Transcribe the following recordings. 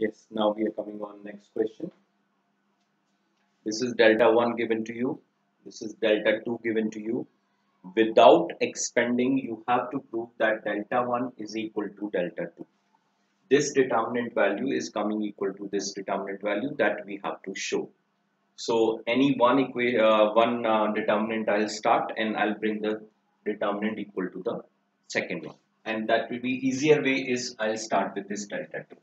Yes, now we are coming on next question. This is delta 1 given to you. This is delta 2 given to you. Without expanding, you have to prove that delta 1 is equal to delta 2. This determinant value is coming equal to this determinant value that we have to show. So any one equa uh, one uh, determinant I'll start and I'll bring the determinant equal to the second one. And that will be easier way is I'll start with this delta 2.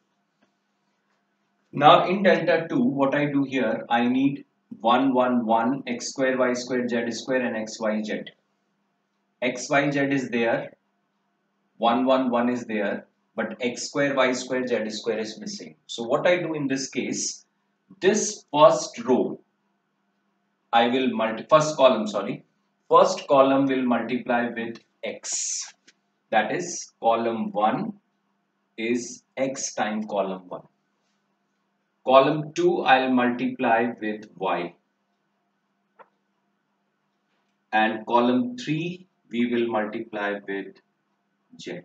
Now in delta 2, what I do here, I need 1, 1, 1, x square, y square, z square and x, y, z. x, y, z is there, 1, 1, 1 is there, but x square, y square, z square is missing. So what I do in this case, this first row, I will multi, first column, sorry, first column will multiply with x. That is column 1 is x time column 1 column 2 I'll multiply with y. And column 3 we will multiply with z.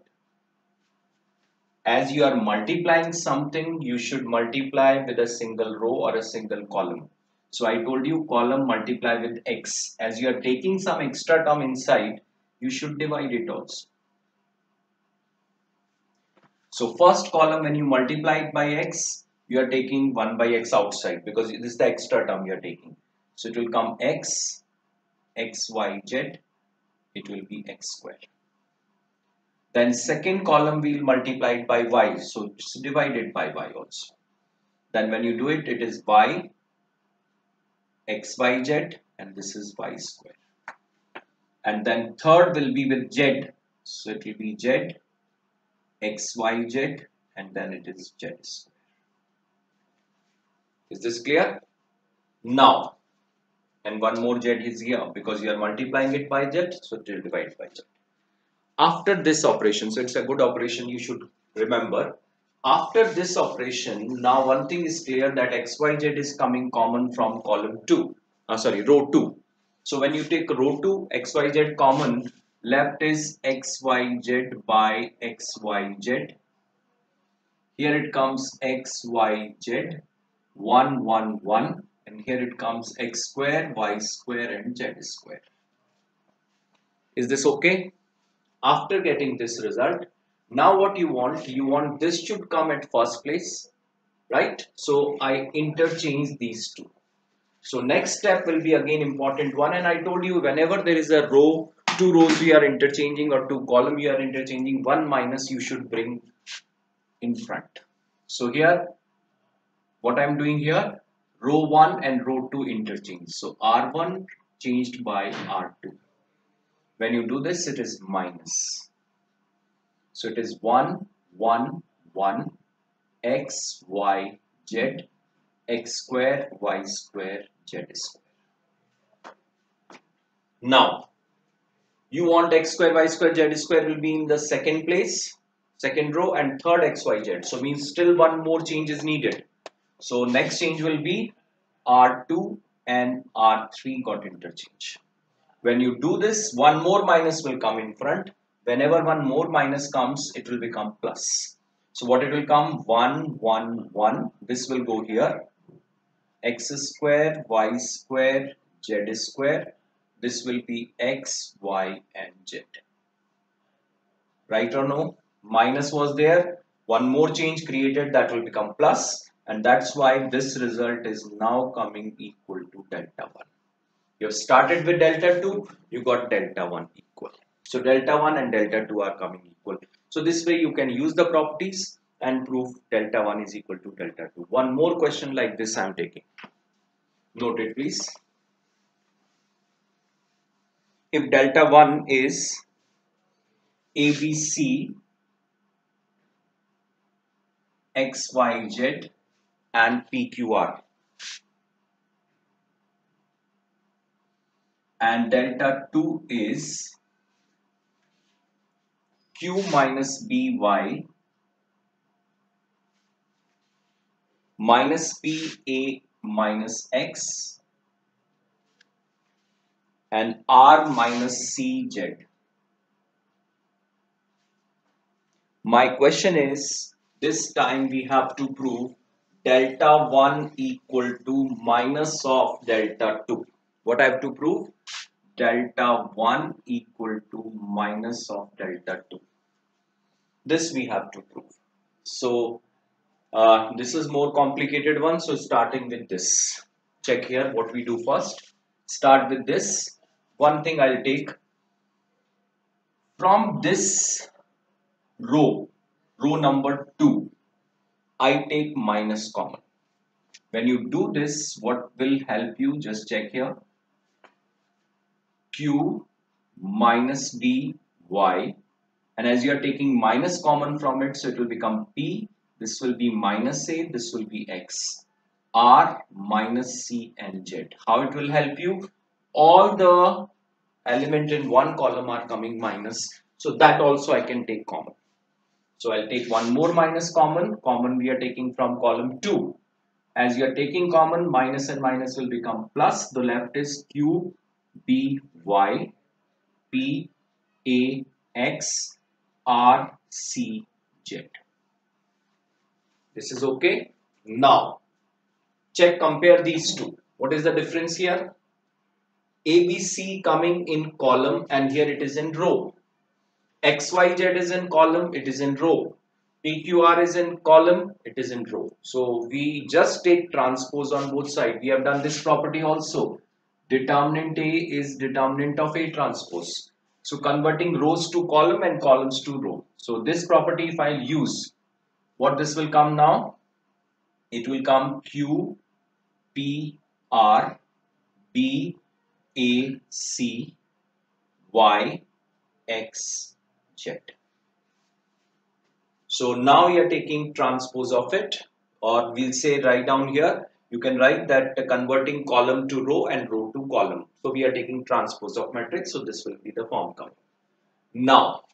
As you are multiplying something you should multiply with a single row or a single column. So I told you column multiply with x. As you are taking some extra term inside you should divide it also. So first column when you multiply it by x you are taking 1 by x outside because this is the extra term you are taking. So it will come x, x, y, z, it will be x square. Then second column we will multiply it by y, so it's divided by y also. Then when you do it, it is y, x, y, z, and this is y square. And then third will be with z, so it will be z, x, y, z, and then it is z square. Is this clear? Now, and one more z is here because you are multiplying it by z, so divide by z. After this operation, so it's a good operation you should remember. After this operation, now one thing is clear that xyz is coming common from column 2, uh, sorry, row 2. So when you take row 2, xyz common, left is xyz by xyz. Here it comes xyz 1 1 1 and here it comes x square y square and z square is this okay? After getting this result now what you want you want this should come at first place right? So i interchange these two. So next step will be again important one. And i told you whenever there is a row two rows we are interchanging or two column you are interchanging one minus you should bring in front. So here what I'm doing here row 1 and row 2 interchange. So R1 changed by R2 when you do this it is minus. So it is 1 1 1 x y z x square y square z square. Now you want x square y square z square will be in the second place second row and third x y z. So means still one more change is needed so next change will be R2 and R3 got interchange. When you do this, one more minus will come in front. Whenever one more minus comes, it will become plus. So what it will come? 1, 1, 1. This will go here. x square, y square, z square. This will be x, y and z. Right or no? Minus was there. One more change created that will become plus and that's why this result is now coming equal to delta 1 you have started with delta 2 you got delta 1 equal. So delta 1 and delta 2 are coming equal. So this way you can use the properties and prove delta 1 is equal to delta 2 one more question like this i am taking. Note it please. If delta 1 is abc xyz and PQR. And delta 2 is Q minus BY minus PA minus X and R minus CZ. My question is, this time we have to prove delta 1 equal to minus of delta 2 what I have to prove? Delta 1 equal to minus of delta 2 this we have to prove. So uh, this is more complicated one so starting with this. Check here what we do first. Start with this. One thing I'll take. From this row row number 2 I take minus common. When you do this what will help you? Just check here. Q minus b y. And as you are taking minus common from it so it will become p. This will be minus a this will be x. R minus c and z. How it will help you? All the element in one column are coming minus. So that also I can take common so I'll take one more minus common. Common we are taking from column 2 as you are taking common minus and minus will become plus. The left is q b y p a x r c z. This is okay? Now check compare these two. What is the difference here? ABC coming in column and here it is in row. XYZ is in column, it is in row. PQR is in column, it is in row. So we just take transpose on both sides. We have done this property also. Determinant A is determinant of A transpose. So converting rows to column and columns to row. So this property if I use, what this will come now? It will come Q, P, R, B, a, C, Y, X, Z. So now you are taking transpose of it or we'll say right down here you can write that converting column to row and row to column. So we are taking transpose of matrix so this will be the form coming. Now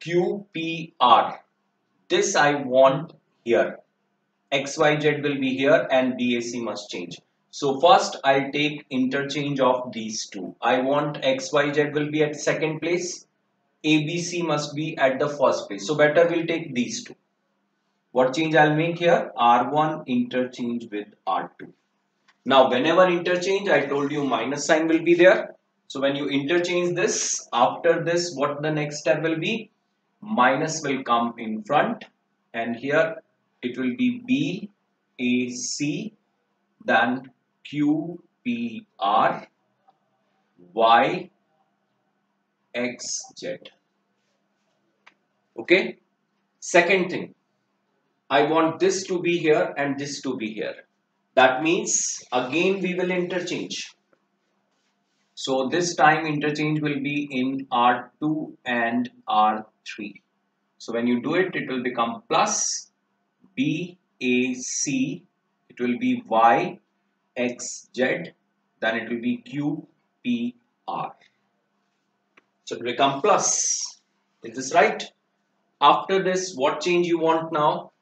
QPR this I want here XYZ will be here and BAC must change. So first I'll take interchange of these two. I want XYZ will be at second place. ABC must be at the first place. So better we'll take these two. What change I'll make here? R1 interchange with R2. Now whenever interchange I told you minus sign will be there. So when you interchange this after this what the next step will be? Minus will come in front and here it will be B A C then Q P R Y X Z. Okay. Second thing, I want this to be here and this to be here. That means again we will interchange. So this time interchange will be in R2 and R3. So when you do it, it will become plus B A C. It will be Y xz then it will be qpr so it will become plus. Is this right? After this what change you want now?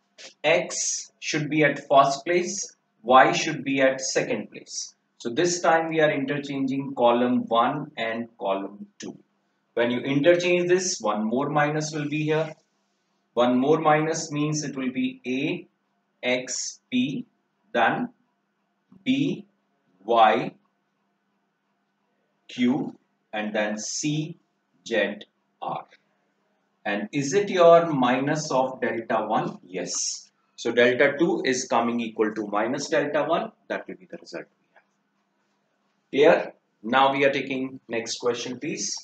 X should be at first place. Y should be at second place. So this time we are interchanging column 1 and column 2 when you interchange this one more minus will be here. One more minus means it will be a x p then B, Y, Q and then C, Z, R. And is it your minus of delta 1? Yes. So delta 2 is coming equal to minus delta 1. That will be the result we have. Clear? Now we are taking next question please.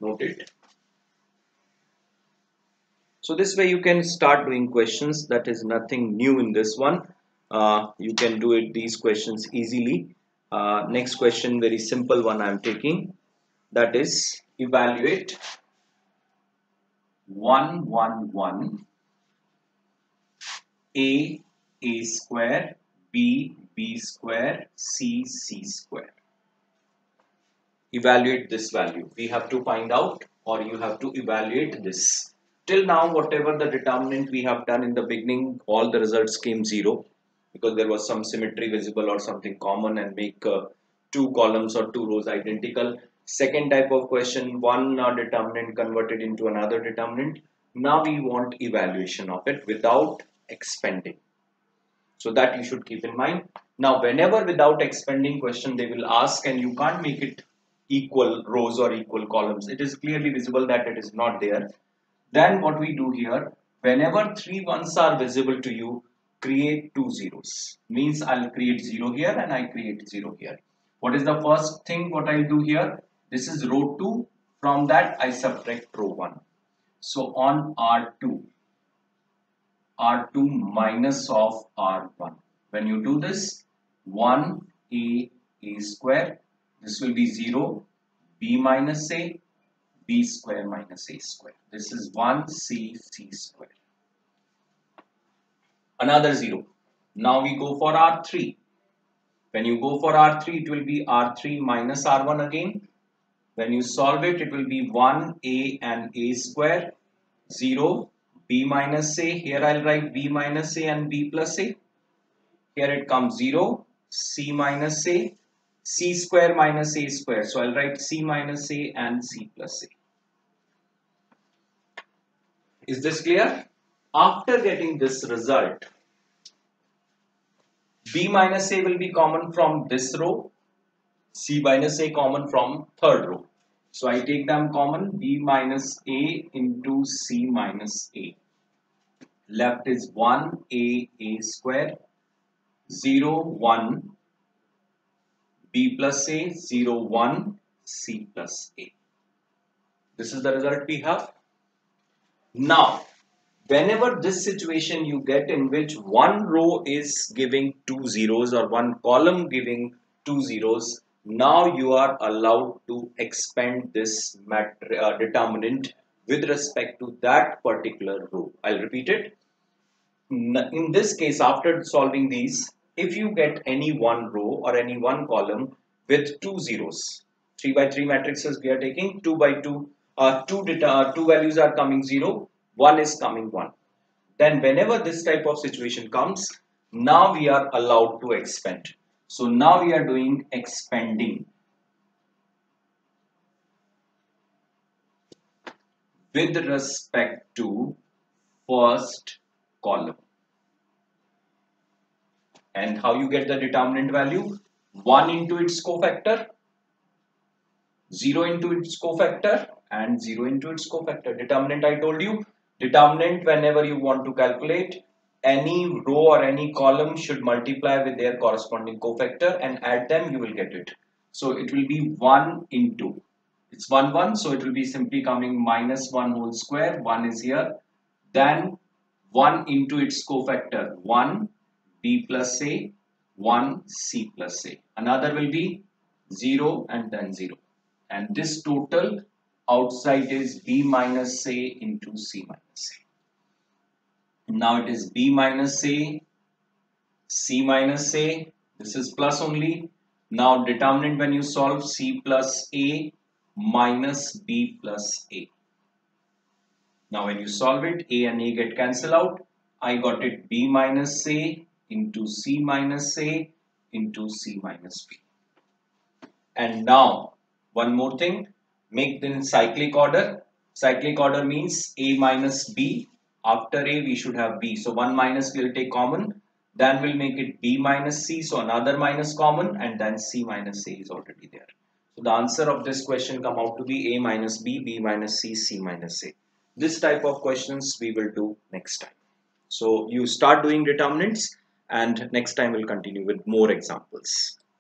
Note it. So this way you can start doing questions. That is nothing new in this one uh, you can do it these questions easily uh, next question very simple one I'm taking that is evaluate 1 1 1 a a square b b square c c square. Evaluate this value. We have to find out or you have to evaluate this. Till now whatever the determinant we have done in the beginning all the results came zero because there was some symmetry visible or something common and make uh, two columns or two rows identical. Second type of question, one determinant converted into another determinant. Now we want evaluation of it without expanding. So that you should keep in mind. Now, whenever without expanding question they will ask and you can't make it equal rows or equal columns, it is clearly visible that it is not there. Then what we do here, whenever three ones are visible to you, create two zeros. Means I'll create zero here and I create zero here. What is the first thing what I'll do here? This is row 2. From that I subtract row 1. So on R2, R2 minus of R1. When you do this, 1 A A square, this will be 0, B minus A, B square minus A square. This is 1 C C square. Another 0. Now we go for R3. When you go for R3, it will be R3 minus R1 again. When you solve it, it will be 1a and a square, 0, b minus a. Here I'll write b minus a and b plus a. Here it comes 0, c minus a, c square minus a square. So I'll write c minus a and c plus a. Is this clear? After getting this result, b minus a will be common from this row c minus a common from third row. So I take them common b minus a into c minus a. Left is 1a a square 0 1 b plus a 0 1 c plus a. This is the result we have. Now whenever this situation you get in which one row is giving two zeros or one column giving two zeros now you are allowed to expand this uh, determinant with respect to that particular row. I'll repeat it. In this case, after solving these, if you get any one row or any one column with two zeros, 3 by 3 matrices we are taking, 2 by 2, uh, two, uh, two values are coming 0, 1 is coming 1. Then whenever this type of situation comes, now we are allowed to expand. So now we are doing expanding. with respect to first column. And how you get the determinant value? 1 into its cofactor, 0 into its cofactor and 0 into its cofactor. Determinant I told you, determinant whenever you want to calculate any row or any column should multiply with their corresponding cofactor and add them you will get it. So it will be 1 into. It's 1 1 so it will be simply coming minus 1 whole square 1 is here then 1 into its cofactor 1 b plus a 1 c plus a. Another will be 0 and then 0 and this total outside is b minus a into c minus a now it is b minus a, c minus a. This is plus only. Now determinant when you solve c plus a minus b plus a. Now when you solve it, a and a get cancelled out. I got it b minus a into c minus a into c minus b. And now one more thing, make the cyclic order. Cyclic order means a minus b after A we should have B. So 1 minus we'll take common. Then we'll make it B minus C. So another minus common and then C minus A is already there. So the answer of this question come out to be A minus B, B minus C, C minus A. This type of questions we will do next time. So you start doing determinants and next time we'll continue with more examples.